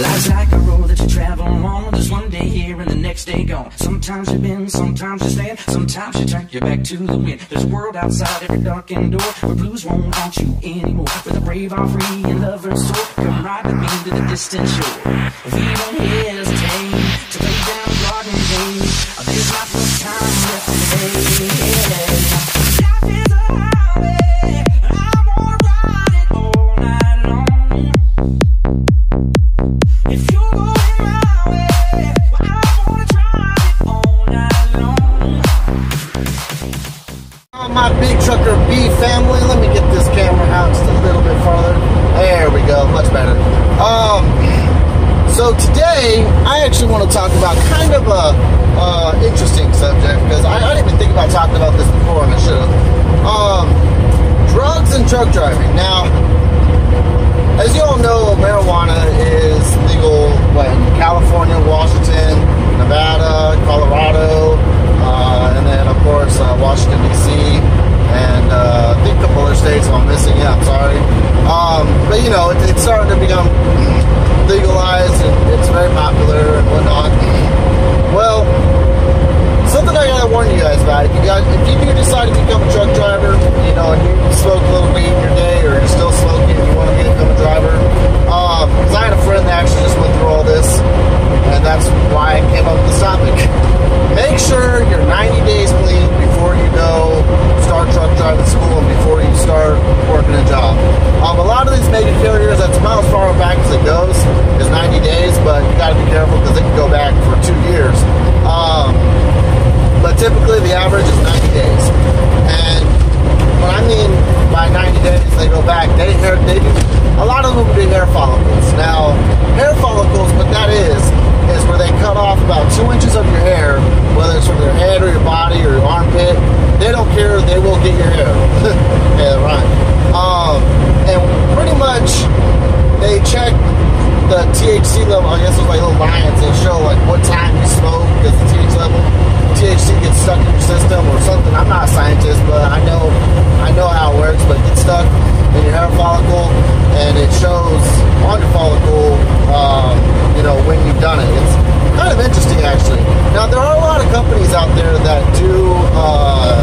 Life's like a road that you travel on. There's one day here and the next day gone. Sometimes you bend, sometimes you stand, sometimes you turn your back to the wind. There's a world outside every darkened door where blues won't haunt you anymore. Where the brave are free and lovers soar. Come ride with me to the distant shore. You don't hesitate to lay Uh, my big trucker B family. Let me get this camera out just a little bit farther. There we go, much better. Um, so today I actually want to talk about kind of a uh, interesting subject because I, I didn't even think about talking about this before and I should have. Um, drugs and truck driving. Now, as you all know, marijuana is legal what, in California, Washington, Nevada, Colorado, uh, and then of course uh, Washington D.C. and uh, I think a couple other states. If I'm missing, yeah, I'm sorry. Um, but you know, it, it's starting to become legalized and it's very popular and whatnot. Well, something I gotta warn you guys about. If you got, if you do decide to become a truck driver, you know, and you smoke a little weed in your day, or you're still smoking and you want to become a driver, because I had a friend that actually just went through all this, and that's why I came up with this topic. Make sure you're 90 days clean before you go start truck driving school and before you start working a job. Um, a lot of these major carriers, that's about as far back as it goes, is 90 days, but you got to be careful because it can go back for two years. Um, but typically the average is 90 days. And what I mean by 90 days, they go back. They hair, they do a lot of them do hair follicles. Now, hair follicles, what that is, is where they cut off about two inches of your hair, whether it's from your head or your body or your armpit. They don't care. They will get your hair. yeah, right. Um, and pretty much they check the THC level. I guess it's like little lines that show like what time you smoke because the THC level THC gets stuck in your system or something. I'm not a scientist, but I know I know how it works. But it gets stuck in your hair follicle, and it shows on your follicle, um, you know, when you've done it. It's kind of interesting, actually. Now there are a lot of companies out there that do uh,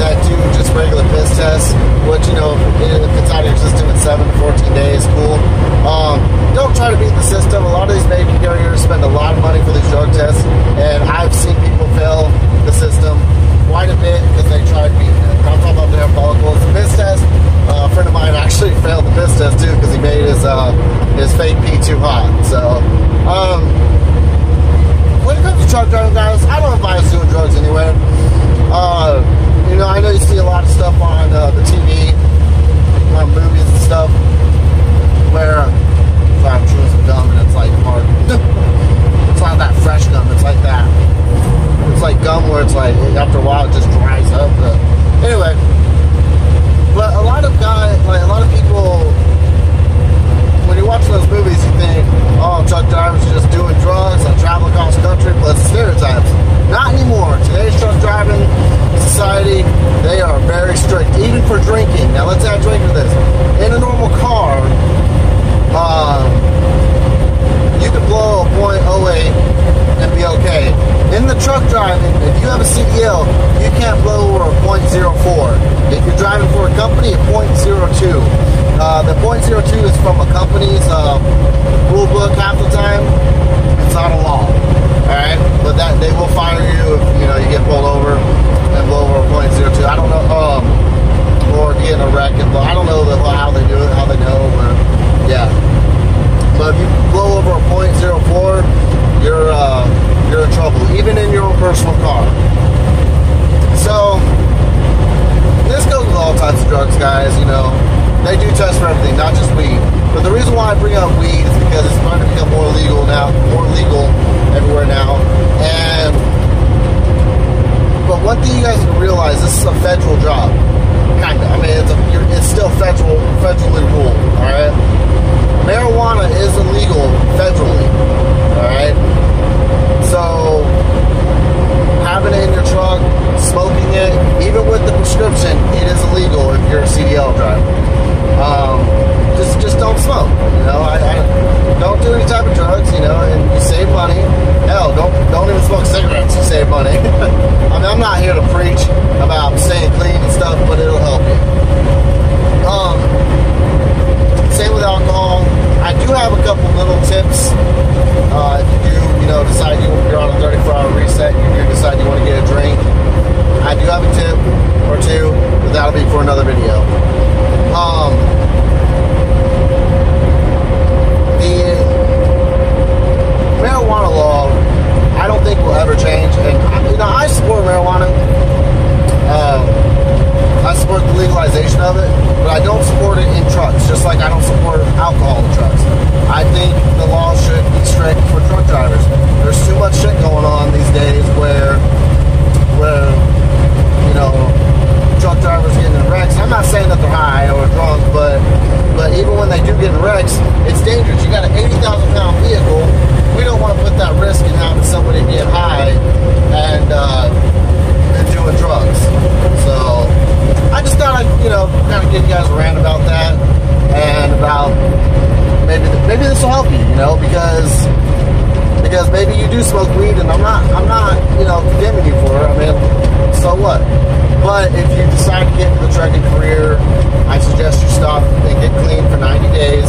that do just regular piss tests, which you know, if it's out of your system in seven to 14 days, cool. Um, don't try to beat the system. A lot of these major carriers spend a lot of money for these drug tests, and I've seen people fail the system quite a bit because they tried beating it. I'm talking about their follicles. The piss test, uh, a friend of mine actually failed the piss test too because he made his uh, his fake pee too hot. So, um, when it comes to truck driving, guys, I don't advise doing drugs anywhere. Uh, you know, I know you see a lot of stuff on uh, the TV, on movies and stuff, where sorry, I'm chewing some gum and it's like hard. it's not that fresh gum. It's like that. It's like gum where it's like after a while it just dries up. But anyway, but a lot of guys, like a lot of people, when you're watching those movies, you think, oh, truck drivers are just doing drugs and travel across country, plus stereotypes. Not anymore. Today's truck driving society, they are very strict, even for drinking. Now let's add drink to this. In a normal car, um, you can blow a .08 and be okay. In the truck driving, if you have a CDL, you can't blow over a .04. If you're driving for a company, a .02. Uh, the .02 is a uh, rule book half the time. It's not a law. Alright? But that they will fire you if you know you get pulled over and blow over a .02. I don't know um or get in a wreck and blow. I don't know the, how they do it, how they know, but yeah. But if you blow over a .04, you're uh, you're in trouble, even in your own personal car. So this goes with all types of drugs, guys. You know, they do test for everything, not just weed. But the reason why I bring up weed is because it's starting to become more legal now, more because because maybe you do smoke weed and I'm not I'm not, you know, condemning you for it. I mean, so what? But if you decide to get into the trucking career, I suggest you stop and get clean for 90 days